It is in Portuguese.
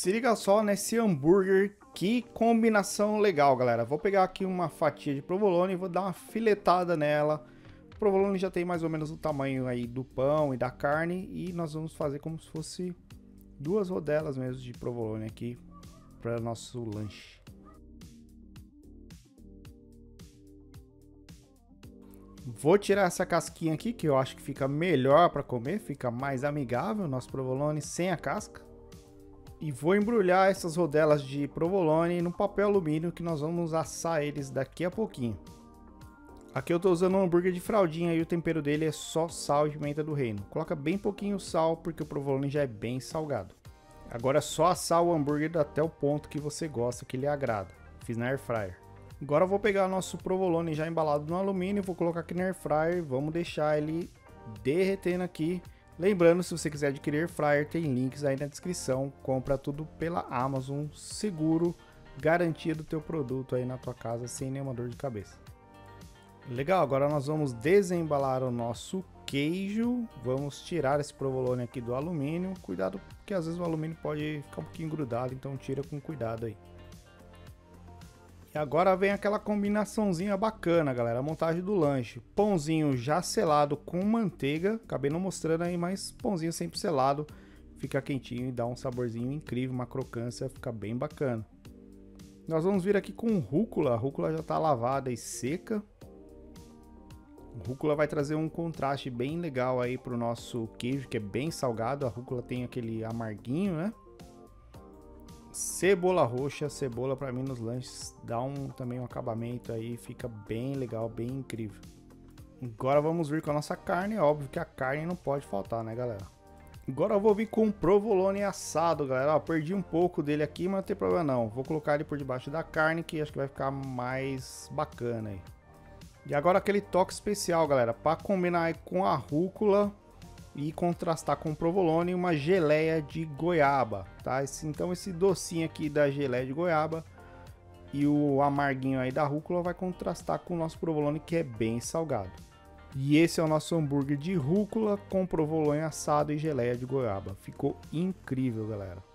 Se liga só nesse hambúrguer, que combinação legal, galera. Vou pegar aqui uma fatia de provolone e vou dar uma filetada nela. O provolone já tem mais ou menos o tamanho aí do pão e da carne e nós vamos fazer como se fosse duas rodelas mesmo de provolone aqui para nosso lanche. Vou tirar essa casquinha aqui que eu acho que fica melhor para comer, fica mais amigável nosso provolone sem a casca e vou embrulhar essas rodelas de provolone no papel alumínio que nós vamos assar eles daqui a pouquinho. Aqui eu estou usando um hambúrguer de fraldinha e o tempero dele é só sal e pimenta do reino. Coloca bem pouquinho sal porque o provolone já é bem salgado. Agora é só assar o hambúrguer até o ponto que você gosta, que lhe agrada. Fiz na air fryer. Agora eu vou pegar nosso provolone já embalado no alumínio, vou colocar aqui na air fryer, vamos deixar ele derretendo aqui Lembrando, se você quiser adquirir Fryer, tem links aí na descrição. Compra tudo pela Amazon, seguro, garantia do teu produto aí na tua casa sem nenhuma dor de cabeça. Legal, agora nós vamos desembalar o nosso queijo. Vamos tirar esse provolone aqui do alumínio. Cuidado, porque às vezes o alumínio pode ficar um pouquinho grudado, então tira com cuidado aí. Agora vem aquela combinaçãozinha bacana, galera. A montagem do lanche. Pãozinho já selado com manteiga. Acabei não mostrando aí, mas pãozinho sempre selado. Fica quentinho e dá um saborzinho incrível, uma crocância, fica bem bacana. Nós vamos vir aqui com rúcula. A rúcula já está lavada e seca. A rúcula vai trazer um contraste bem legal aí para o nosso queijo, que é bem salgado. A rúcula tem aquele amarguinho, né? Cebola roxa, cebola para mim nos lanches dá um também um acabamento aí, fica bem legal, bem incrível. Agora vamos vir com a nossa carne, óbvio que a carne não pode faltar, né, galera? Agora eu vou vir com o provolone assado, galera. Ó, perdi um pouco dele aqui, mas não tem problema não. Vou colocar ele por debaixo da carne, que acho que vai ficar mais bacana aí. E agora aquele toque especial, galera, para combinar com a rúcula e contrastar com o provolone uma geleia de goiaba, tá? Esse, então esse docinho aqui da geleia de goiaba e o amarguinho aí da rúcula vai contrastar com o nosso provolone que é bem salgado. E esse é o nosso hambúrguer de rúcula com provolone assado e geleia de goiaba. Ficou incrível, galera.